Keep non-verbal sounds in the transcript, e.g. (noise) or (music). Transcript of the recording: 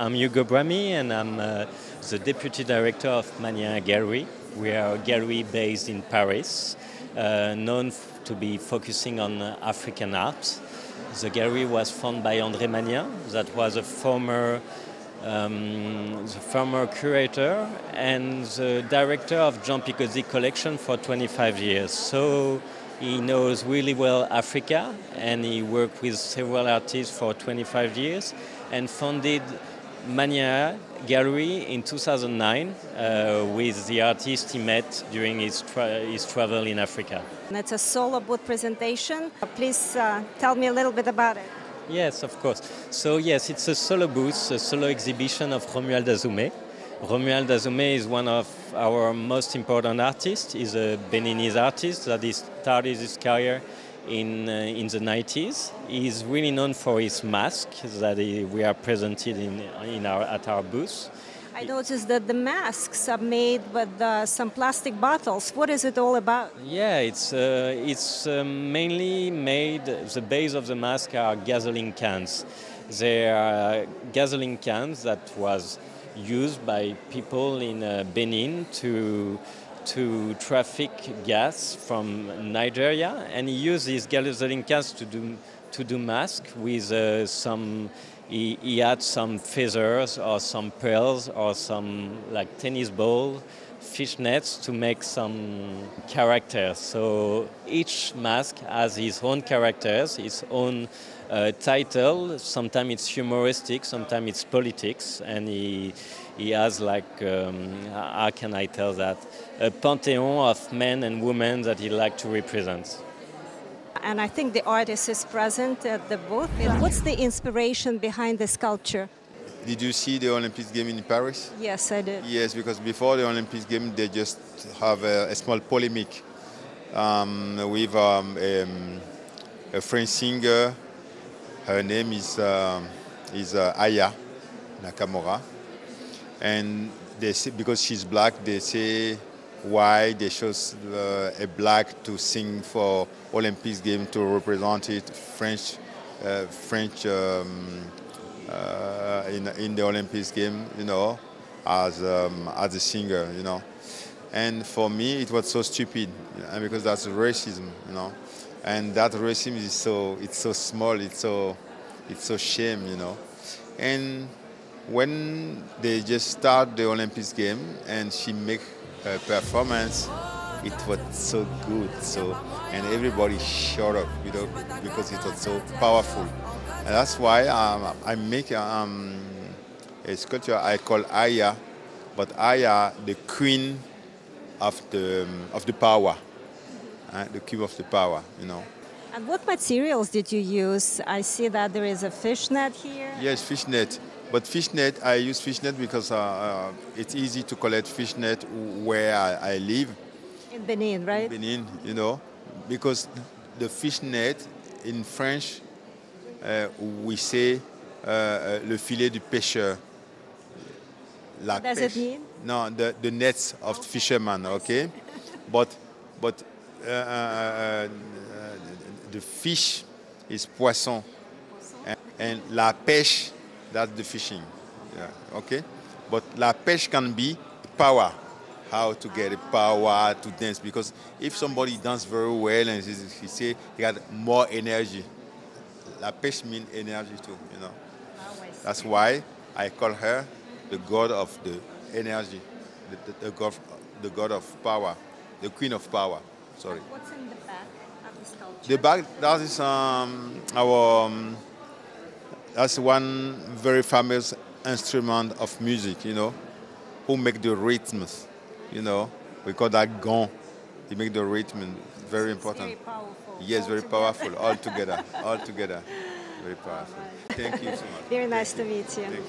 I'm Hugo Brami and I'm uh, the Deputy Director of Magnin-A Gallery. We are a gallery based in Paris, uh, known to be focusing on uh, African art. The gallery was founded by André Magnin, that was a former, um, the former curator and the director of Jean Pigozzi collection for 25 years. So he knows really well Africa and he worked with several artists for 25 years and founded Magnin-A Gallery in 2009 uh, with the artist he met during his, tra his travel in Africa. And it's a solo booth presentation. Please uh, tell me a little bit about it. Yes, of course. So yes, it's a solo booth, a solo exhibition of Romuald Hazoumè. Romuald Hazoumè is one of our most important artists. He's a Beninese artist that started his career in, uh, in the 90s. He's really known for his mask that he, we are presented in, in our, at our booth. I noticed that the masks are made with uh, some plastic bottles. What is it all about? Yeah, it's, uh, it's uh, mainly made, the base of the mask are gasoline cans. They are gasoline cans that was used by people in uh, Benin to to traffic gas from Nigeria, and he used these gasoline cans to do to do mask with uh, some. He, he had some feathers or some pearls or some like tennis ball fish nets to make some characters. So each mask has his own characters, his own uh, title. Sometimes it's humoristic, sometimes it's politics, and he he has like um, how can I tell that a pantheon of men and women that he like to represent. And I think the artist is present at the booth. What's the inspiration behind the sculpture? Did you see the Olympic game in Paris? Yes, I did. Yes, because before the Olympic game, they just have a, a small polemic um, with um, um, a French singer. Her name is um, is uh, Aya Nakamura, and they say because she's black, they say why they chose uh, a black to sing for Olympic game to represent it French uh, French um, uh, in in the Olympics game, you know, as um, as a singer, you know. And for me, it was so stupid, and because that's racism, you know. And that racism is so it's so small, it's so it's so shame, you know. And when they just start the Olympics game and she make her performance, it was so good. So and everybody shut up, you know, because it was so powerful. And that's why um, I make um, a sculpture I call Aya, but Aya, the queen of the of the power, uh, the queen of the power, you know. And what materials did you use? I see that there is a fishnet here. Yes, fishnet. But fishnet, I use fishnet because uh, uh, it's easy to collect fishnet where I, I live. In Benin, right? In Benin, you know, because the fishnet in French, uh, we say uh, le filet du pêcheur. La does pêche. it mean? No, the, the nets of fishermen, okay? (laughs) but but uh, uh, the fish is poisson. And, and la pêche that's the fishing. Yeah, okay? But la pêche can be power. How to get the power to dance. Because if somebody dance very well and he, he say he got more energy, la pêche means energy too, you know. That's why I call her the god of the energy, the, the, the, god, the god of power, the queen of power. Sorry. What's in the back of the sculpture? The back, that is um, our um, that's one very famous instrument of music, you know, who make the rhythms, you know. We call that gong. He make the rhythm very important. Very powerful. Yes, very together. powerful. all together. All together. Very powerful. Thank you so much. Very nice Thank to you. meet you. Thank you.